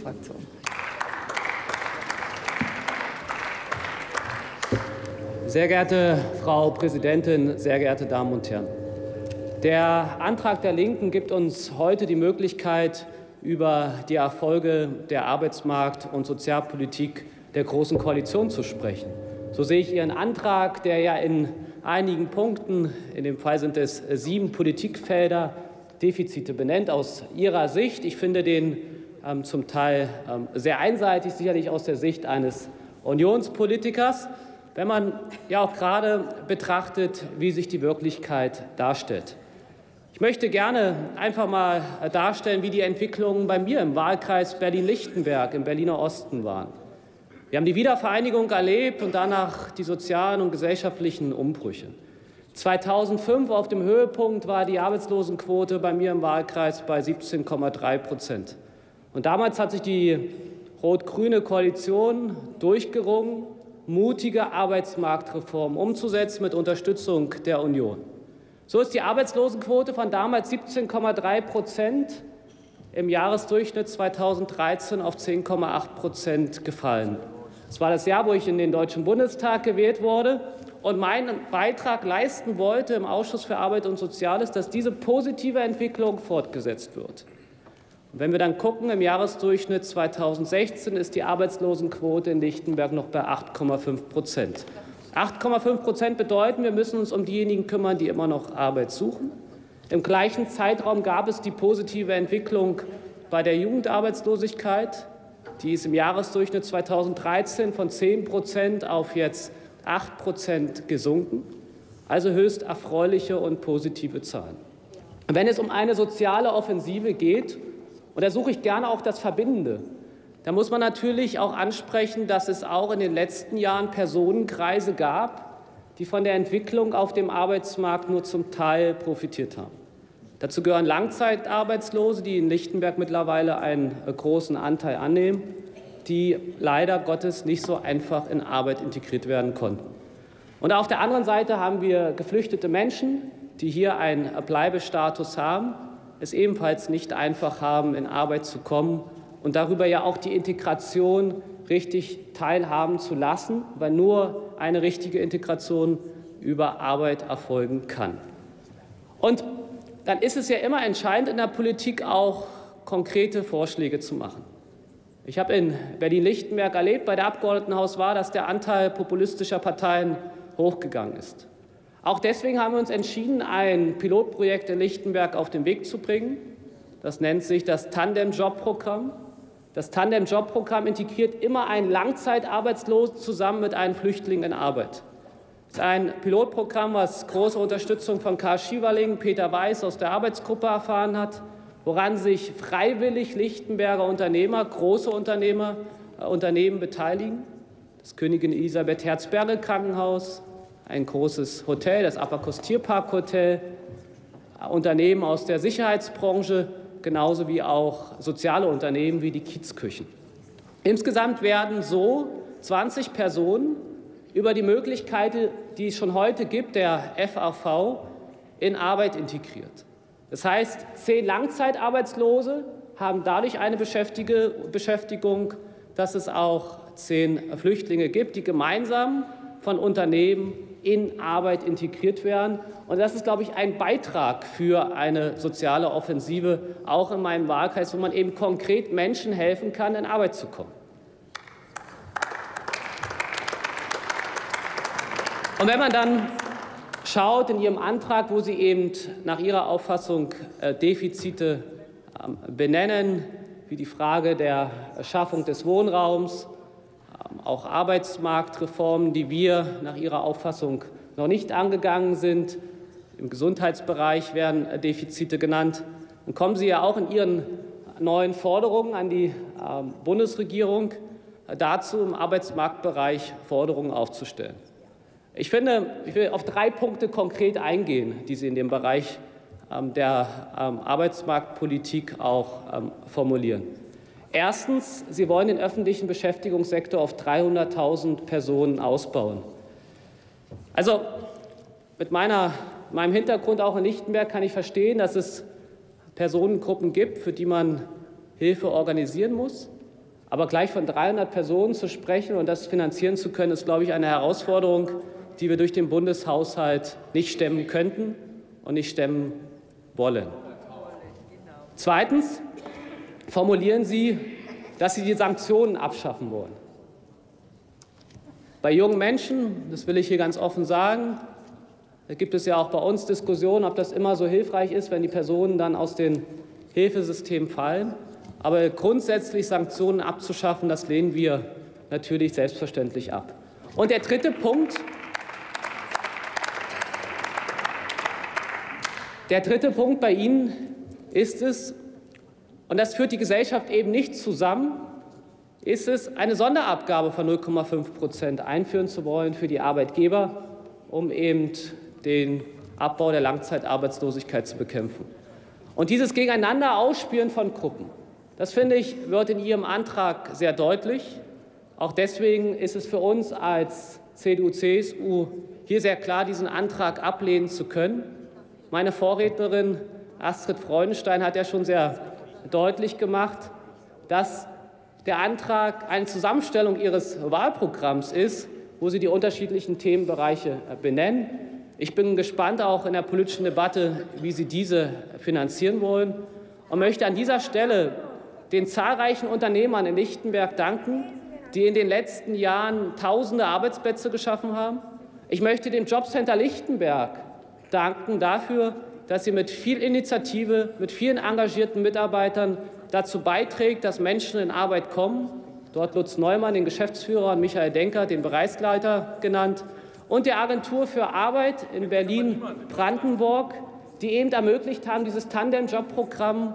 Fraktion. Sehr geehrte Frau Präsidentin, sehr geehrte Damen und Herren! Der Antrag der Linken gibt uns heute die Möglichkeit, über die Erfolge der Arbeitsmarkt- und Sozialpolitik der Großen Koalition zu sprechen. So sehe ich Ihren Antrag, der ja in einigen Punkten, in dem Fall sind es sieben Politikfelder, Defizite benennt aus Ihrer Sicht. Ich finde den zum Teil ähm, sehr einseitig, sicherlich aus der Sicht eines Unionspolitikers, wenn man ja auch gerade betrachtet, wie sich die Wirklichkeit darstellt. Ich möchte gerne einfach mal darstellen, wie die Entwicklungen bei mir im Wahlkreis Berlin-Lichtenberg im Berliner Osten waren. Wir haben die Wiedervereinigung erlebt und danach die sozialen und gesellschaftlichen Umbrüche. 2005 auf dem Höhepunkt war die Arbeitslosenquote bei mir im Wahlkreis bei 17,3 Prozent. Und damals hat sich die rot-grüne Koalition durchgerungen, mutige Arbeitsmarktreformen umzusetzen mit Unterstützung der Union. So ist die Arbeitslosenquote von damals 17,3 Prozent im Jahresdurchschnitt 2013 auf 10,8 Prozent gefallen. Es war das Jahr, wo ich in den Deutschen Bundestag gewählt wurde und meinen Beitrag leisten wollte im Ausschuss für Arbeit und Soziales, dass diese positive Entwicklung fortgesetzt wird. Und wenn wir dann gucken, im Jahresdurchschnitt 2016 ist die Arbeitslosenquote in Lichtenberg noch bei 8,5 Prozent. 8,5 Prozent bedeuten, wir müssen uns um diejenigen kümmern, die immer noch Arbeit suchen. Im gleichen Zeitraum gab es die positive Entwicklung bei der Jugendarbeitslosigkeit. Die ist im Jahresdurchschnitt 2013 von 10 Prozent auf jetzt 8 Prozent gesunken. Also höchst erfreuliche und positive Zahlen. Wenn es um eine soziale Offensive geht, und da suche ich gerne auch das Verbindende, da muss man natürlich auch ansprechen, dass es auch in den letzten Jahren Personenkreise gab, die von der Entwicklung auf dem Arbeitsmarkt nur zum Teil profitiert haben. Dazu gehören Langzeitarbeitslose, die in Lichtenberg mittlerweile einen äh, großen Anteil annehmen, die leider Gottes nicht so einfach in Arbeit integriert werden konnten. Und auf der anderen Seite haben wir geflüchtete Menschen, die hier einen Bleibestatus haben, es ebenfalls nicht einfach haben, in Arbeit zu kommen und darüber ja auch die Integration richtig teilhaben zu lassen, weil nur eine richtige Integration über Arbeit erfolgen kann. Und dann ist es ja immer entscheidend in der Politik auch konkrete Vorschläge zu machen. Ich habe in Berlin-Lichtenberg erlebt, bei der Abgeordnetenhaus war, dass der Anteil populistischer Parteien hochgegangen ist. Auch deswegen haben wir uns entschieden, ein Pilotprojekt in Lichtenberg auf den Weg zu bringen. Das nennt sich das Tandem-Job-Programm. Das Tandem-Job-Programm integriert immer einen Langzeitarbeitslosen zusammen mit einem Flüchtling in Arbeit. Es ist ein Pilotprogramm, was große Unterstützung von Karl Schieberling, Peter Weiß aus der Arbeitsgruppe erfahren hat, woran sich freiwillig Lichtenberger Unternehmer, große Unternehmer, äh, Unternehmen beteiligen. Das Königin Elisabeth Herzberge Krankenhaus, ein großes Hotel, das Abacus Tierpark Hotel, äh, Unternehmen aus der Sicherheitsbranche, genauso wie auch soziale Unternehmen wie die Kiezküchen. Insgesamt werden so 20 Personen über die Möglichkeiten, die es schon heute gibt, der FAV, in Arbeit integriert. Das heißt, zehn Langzeitarbeitslose haben dadurch eine Beschäftigung, dass es auch zehn Flüchtlinge gibt, die gemeinsam von Unternehmen in Arbeit integriert werden. Und das ist, glaube ich, ein Beitrag für eine soziale Offensive, auch in meinem Wahlkreis, wo man eben konkret Menschen helfen kann, in Arbeit zu kommen. Und wenn man dann schaut in Ihrem Antrag, wo Sie eben nach Ihrer Auffassung äh, Defizite ähm, benennen, wie die Frage der Schaffung des Wohnraums, auch Arbeitsmarktreformen, die wir nach Ihrer Auffassung noch nicht angegangen sind. Im Gesundheitsbereich werden Defizite genannt. Dann kommen Sie ja auch in Ihren neuen Forderungen an die ähm, Bundesregierung äh, dazu, im Arbeitsmarktbereich Forderungen aufzustellen. Ich finde, ich will auf drei Punkte konkret eingehen, die Sie in dem Bereich ähm, der Arbeitsmarktpolitik auch formulieren. Erstens, Sie wollen den öffentlichen Beschäftigungssektor auf 300.000 Personen ausbauen. Also mit meiner, meinem Hintergrund auch in Lichtenberg kann ich verstehen, dass es Personengruppen gibt, für die man Hilfe organisieren muss. Aber gleich von 300 Personen zu sprechen und das finanzieren zu können, ist, glaube ich, eine Herausforderung, die wir durch den Bundeshaushalt nicht stemmen könnten und nicht stemmen wollen. Zweitens formulieren Sie, dass Sie die Sanktionen abschaffen wollen. Bei jungen Menschen, das will ich hier ganz offen sagen, da gibt es ja auch bei uns Diskussionen, ob das immer so hilfreich ist, wenn die Personen dann aus den Hilfesystemen fallen. Aber grundsätzlich Sanktionen abzuschaffen, das lehnen wir natürlich selbstverständlich ab. Und der dritte Punkt, der dritte Punkt bei Ihnen ist es, und das führt die Gesellschaft eben nicht zusammen, ist es, eine Sonderabgabe von 0,5 Prozent einführen zu wollen für die Arbeitgeber, um eben den Abbau der Langzeitarbeitslosigkeit zu bekämpfen. Und dieses Gegeneinander ausspielen von Gruppen, das finde ich, wird in Ihrem Antrag sehr deutlich. Auch deswegen ist es für uns als CDU-CSU hier sehr klar, diesen Antrag ablehnen zu können. Meine Vorrednerin Astrid Freudenstein hat ja schon sehr deutlich gemacht, dass der Antrag eine Zusammenstellung Ihres Wahlprogramms ist, wo Sie die unterschiedlichen Themenbereiche benennen. Ich bin gespannt auch in der politischen Debatte, wie Sie diese finanzieren wollen und möchte an dieser Stelle den zahlreichen Unternehmern in Lichtenberg danken, die in den letzten Jahren tausende Arbeitsplätze geschaffen haben. Ich möchte dem Jobcenter Lichtenberg danken dafür, dass sie mit viel Initiative, mit vielen engagierten Mitarbeitern dazu beiträgt, dass Menschen in Arbeit kommen. Dort Lutz Neumann, den Geschäftsführer, und Michael Denker, den Bereichsleiter genannt und der Agentur für Arbeit in Berlin-Brandenburg, die eben ermöglicht haben, dieses Tandem-Job-Programm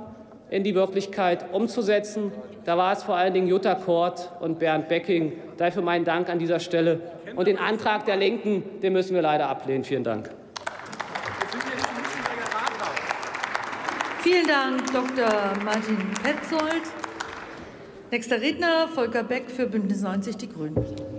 in die Wirklichkeit umzusetzen. Da war es vor allen Dingen Jutta Kort und Bernd Becking. Dafür meinen Dank an dieser Stelle. Und den Antrag der Linken, den müssen wir leider ablehnen. Vielen Dank. Vielen Dank, Dr. Martin Petzold. Nächster Redner, Volker Beck für Bündnis 90 Die Grünen.